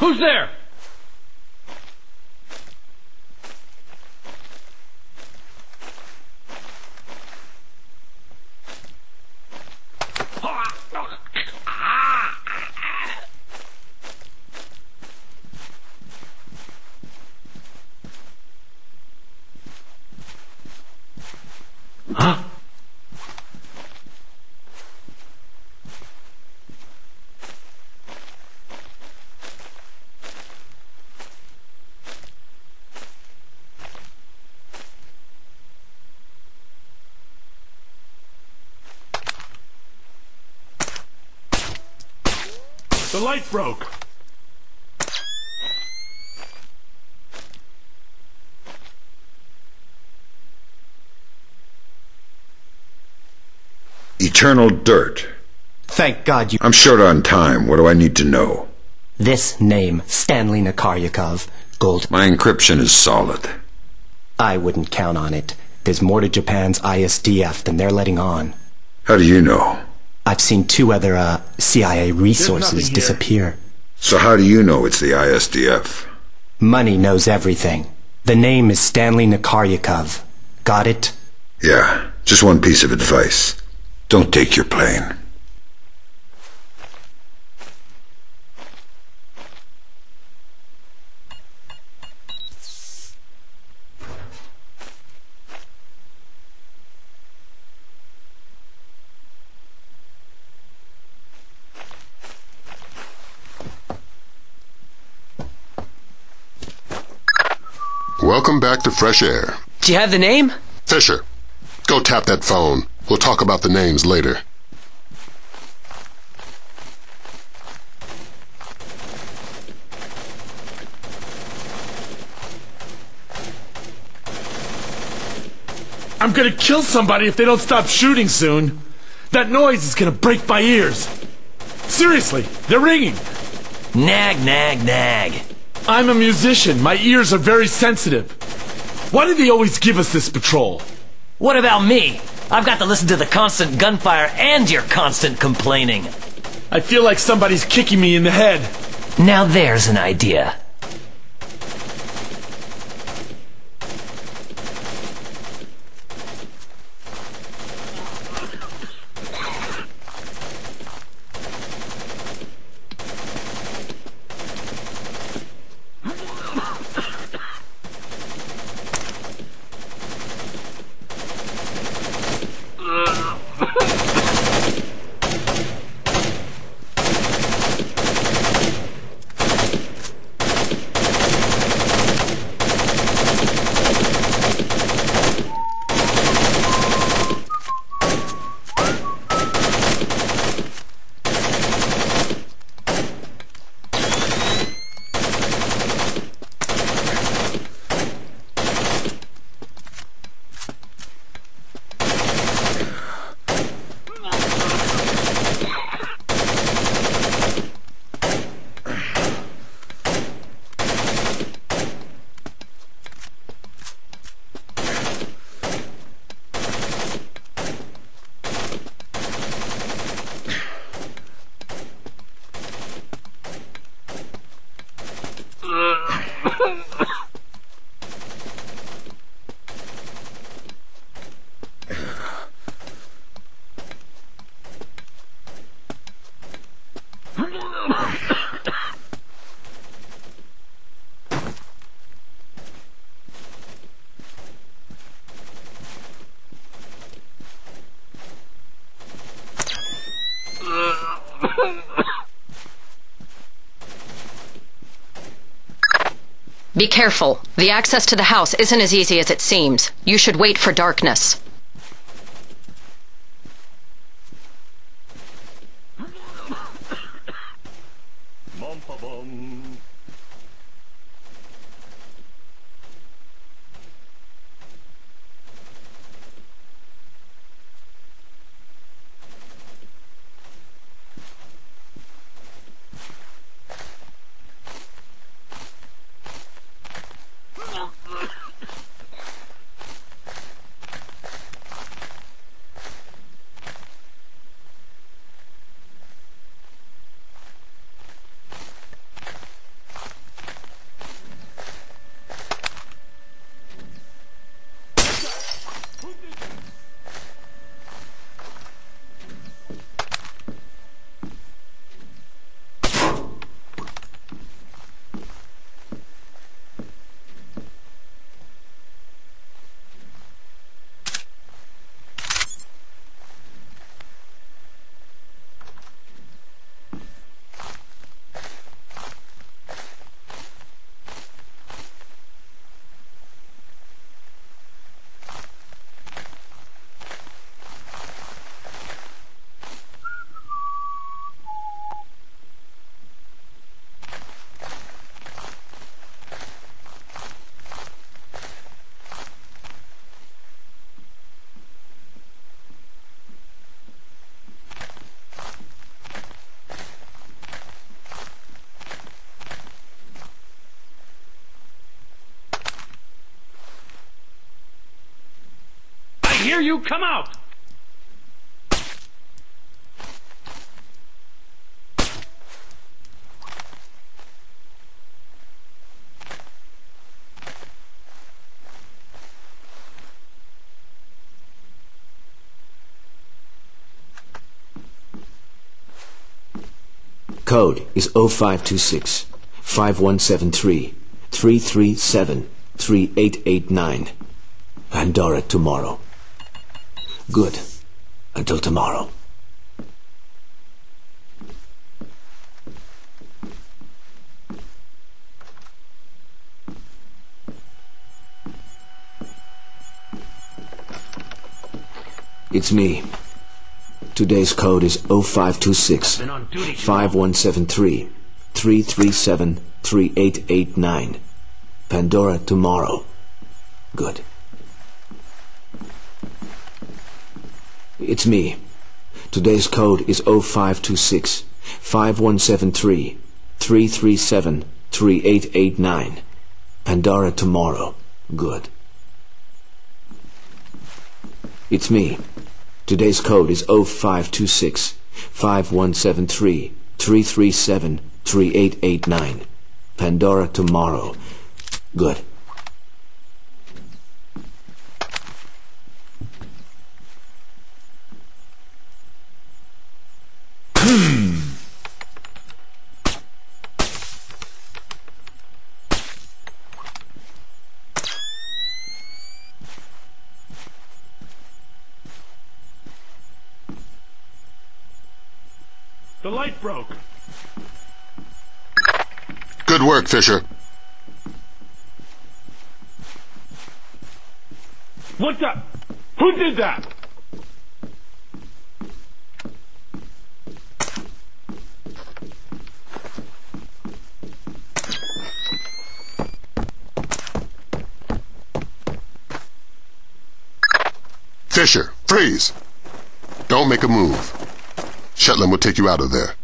Who's there? The light broke. Eternal dirt. Thank God you... I'm short on time. What do I need to know? This name, Stanley Nakaryakov, gold... My encryption is solid. I wouldn't count on it. There's more to Japan's ISDF than they're letting on. How do you know? I've seen two other, uh, CIA resources disappear. So how do you know it's the ISDF? Money knows everything. The name is Stanley Nakaryakov. Got it? Yeah, just one piece of advice. Don't take your plane. Welcome back to Fresh Air. Do you have the name? Fisher, go tap that phone. We'll talk about the names later. I'm gonna kill somebody if they don't stop shooting soon. That noise is gonna break my ears. Seriously, they're ringing. Nag, nag, nag. I'm a musician. My ears are very sensitive. Why do they always give us this patrol? What about me? I've got to listen to the constant gunfire and your constant complaining. I feel like somebody's kicking me in the head. Now there's an idea. Be careful. The access to the house isn't as easy as it seems. You should wait for darkness. Hear you. Come out. Code is 0526 5173 337 3889. Pandora tomorrow. Good. Until tomorrow. It's me. Today's code is 0526 Been on duty. 5173 337 3889. Pandora tomorrow. Good. It's me. Today's code is 0526 5173 337 3889. Pandora tomorrow. Good. It's me. Today's code is 0526 5173 337 3889. Pandora tomorrow. Good. The light broke. Good work, Fisher. What the? Who did that? Fisher, freeze. Don't make a move. Shetland will take you out of there.